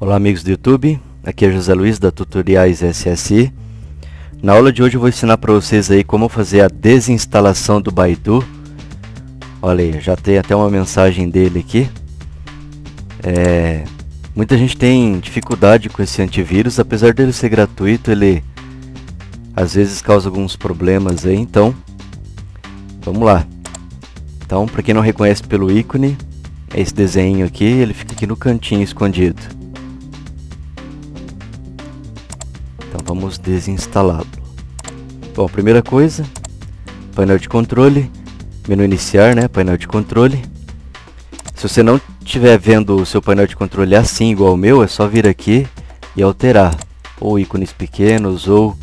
Olá amigos do YouTube, aqui é José Luiz da Tutoriais SSI. Na aula de hoje eu vou ensinar para vocês aí como fazer a desinstalação do Baidu. Olha aí, já tem até uma mensagem dele aqui. É, muita gente tem dificuldade com esse antivírus, apesar dele ser gratuito, ele às vezes causa alguns problemas aí, então vamos lá. Então, para quem não reconhece pelo ícone, é esse desenho aqui, ele fica aqui no cantinho escondido. Então vamos desinstalá-lo. Bom, primeira coisa, painel de controle, menu iniciar, né, painel de controle. Se você não estiver vendo o seu painel de controle assim, igual o meu, é só vir aqui e alterar. Ou ícones pequenos, ou,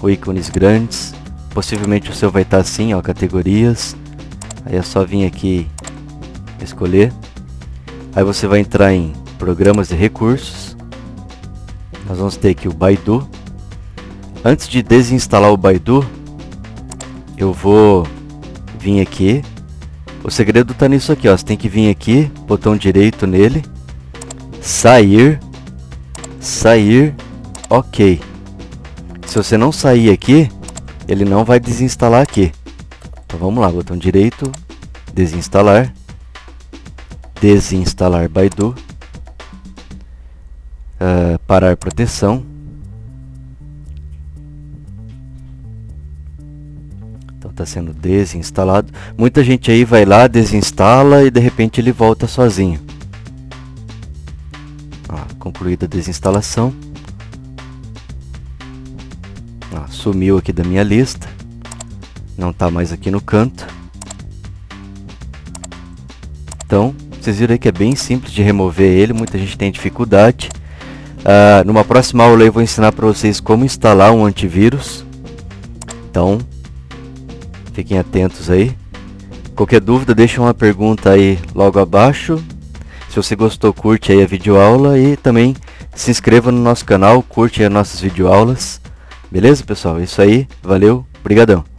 ou ícones grandes. Possivelmente o seu vai estar assim, ó, categorias. Aí é só vir aqui escolher. Aí você vai entrar em programas e recursos. Nós vamos ter aqui o Baidu. Antes de desinstalar o Baidu, eu vou vir aqui. O segredo está nisso aqui, ó. Você tem que vir aqui, botão direito nele, sair, sair, ok. Se você não sair aqui, ele não vai desinstalar aqui. Então vamos lá, botão direito, desinstalar, desinstalar Baidu, uh, parar proteção. Está sendo desinstalado. Muita gente aí vai lá, desinstala e de repente ele volta sozinho. Ó, concluída a desinstalação. Ó, sumiu aqui da minha lista. Não está mais aqui no canto. Então, vocês viram aí que é bem simples de remover ele, muita gente tem dificuldade. Uh, numa próxima aula eu vou ensinar para vocês como instalar um antivírus. Então, Fiquem atentos aí. Qualquer dúvida, deixa uma pergunta aí logo abaixo. Se você gostou, curte aí a videoaula e também se inscreva no nosso canal, curte as nossas videoaulas. Beleza, pessoal? Isso aí, valeu, brigadão.